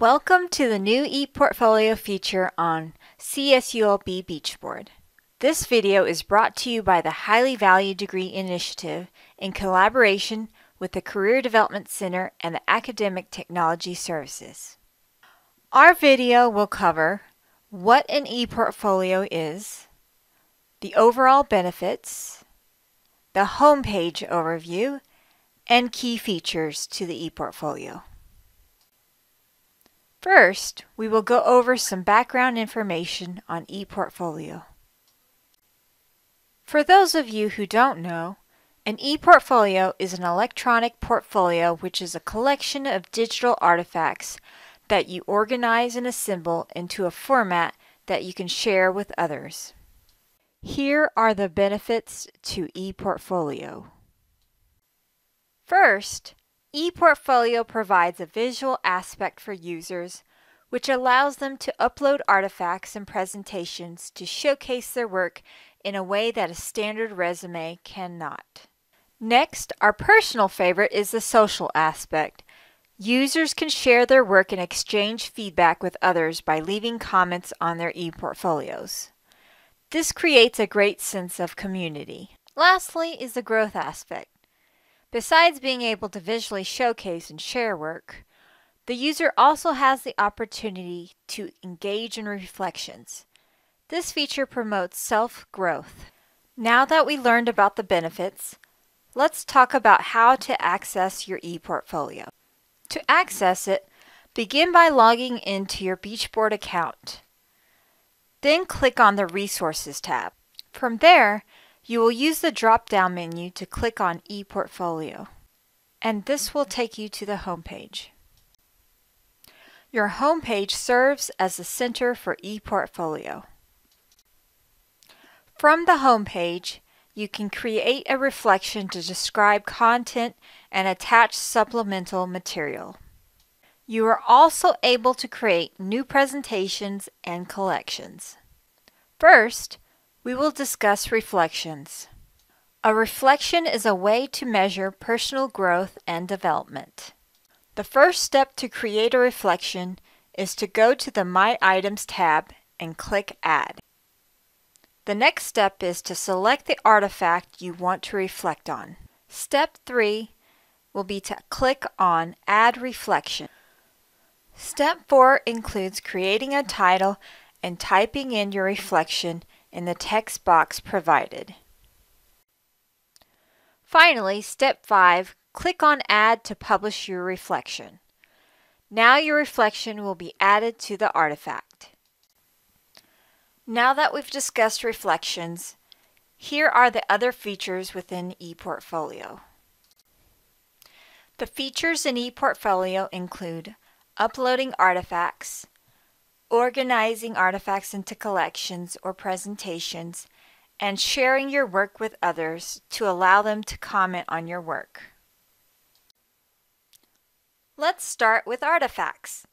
Welcome to the new ePortfolio feature on CSULB Beachboard. This video is brought to you by the Highly Valued Degree Initiative in collaboration with the Career Development Center and the Academic Technology Services. Our video will cover what an ePortfolio is, the overall benefits, the homepage overview, and key features to the ePortfolio. First, we will go over some background information on ePortfolio. For those of you who don't know, an ePortfolio is an electronic portfolio which is a collection of digital artifacts that you organize and assemble into a format that you can share with others. Here are the benefits to ePortfolio. First, ePortfolio provides a visual aspect for users which allows them to upload artifacts and presentations to showcase their work in a way that a standard resume cannot. Next, our personal favorite is the social aspect. Users can share their work and exchange feedback with others by leaving comments on their ePortfolios. This creates a great sense of community. Lastly is the growth aspect. Besides being able to visually showcase and share work, the user also has the opportunity to engage in reflections. This feature promotes self-growth. Now that we learned about the benefits, let's talk about how to access your ePortfolio. To access it, begin by logging into your Beachboard account. Then click on the Resources tab. From there, you will use the drop-down menu to click on ePortfolio, and this will take you to the home page. Your home page serves as the center for ePortfolio. From the home page, you can create a reflection to describe content and attach supplemental material. You are also able to create new presentations and collections. First, we will discuss reflections. A reflection is a way to measure personal growth and development. The first step to create a reflection is to go to the My Items tab and click Add. The next step is to select the artifact you want to reflect on. Step 3 will be to click on Add Reflection. Step 4 includes creating a title and typing in your reflection in the text box provided. Finally, step 5, click on Add to publish your reflection. Now your reflection will be added to the artifact. Now that we've discussed reflections, here are the other features within ePortfolio. The features in ePortfolio include uploading artifacts, organizing artifacts into collections or presentations, and sharing your work with others to allow them to comment on your work. Let's start with artifacts.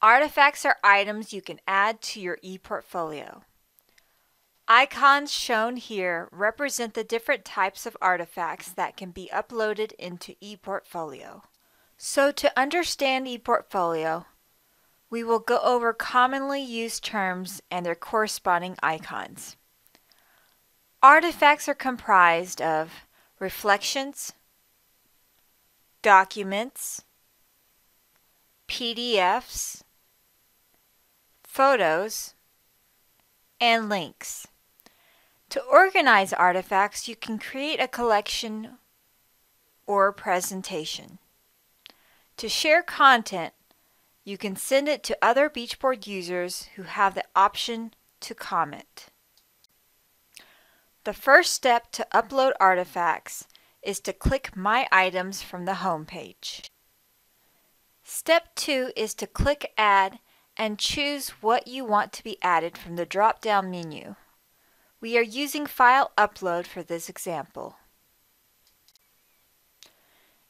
Artifacts are items you can add to your ePortfolio. Icons shown here represent the different types of artifacts that can be uploaded into ePortfolio. So to understand ePortfolio, we will go over commonly used terms and their corresponding icons. Artifacts are comprised of reflections, documents, PDFs, photos, and links. To organize artifacts, you can create a collection or presentation. To share content, you can send it to other Beachboard users who have the option to comment. The first step to upload artifacts is to click My Items from the home page. Step 2 is to click Add and choose what you want to be added from the drop-down menu. We are using File Upload for this example.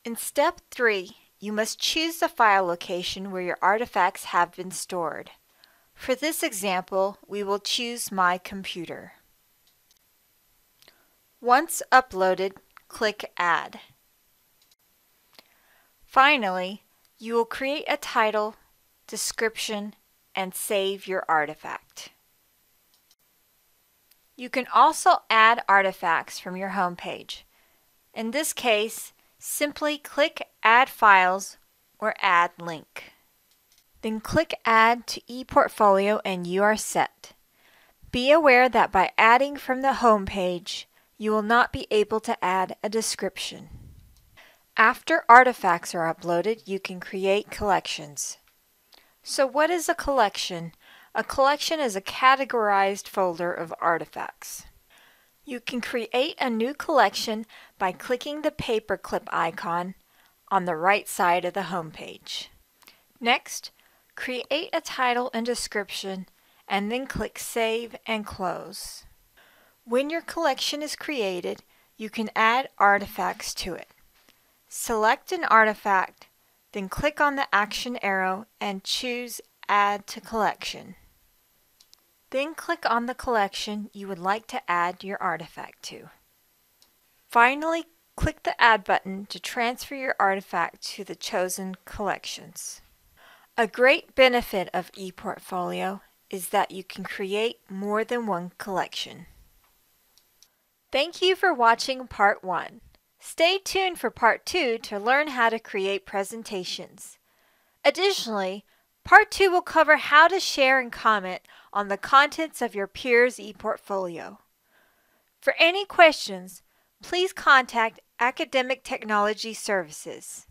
In Step 3, you must choose the file location where your artifacts have been stored. For this example, we will choose My Computer. Once uploaded, click Add. Finally, You will create a title, description, and save your artifact. You can also add artifacts from your home page. In this case, simply click Add Files or Add Link. Then click Add to ePortfolio and you are set. Be aware that by adding from the home page, you will not be able to add a description. After artifacts are uploaded, you can create collections. So what is a collection? A collection is a categorized folder of artifacts. You can create a new collection by clicking the paperclip icon on the right side of the home page. Next, create a title and description and then click Save and Close. When your collection is created, you can add artifacts to it. Select an artifact, then click on the action arrow and choose Add to Collection. Then click on the collection you would like to add your artifact to. Finally, click the Add button to transfer your artifact to the chosen collections. A great benefit of ePortfolio is that you can create more than one collection. Thank you for watching Part 1. Stay tuned for Part 2 to learn how to create presentations. Additionally, Part 2 will cover how to share and comment on the contents of your peer's ePortfolio. For any questions, please contact Academic Technology Services.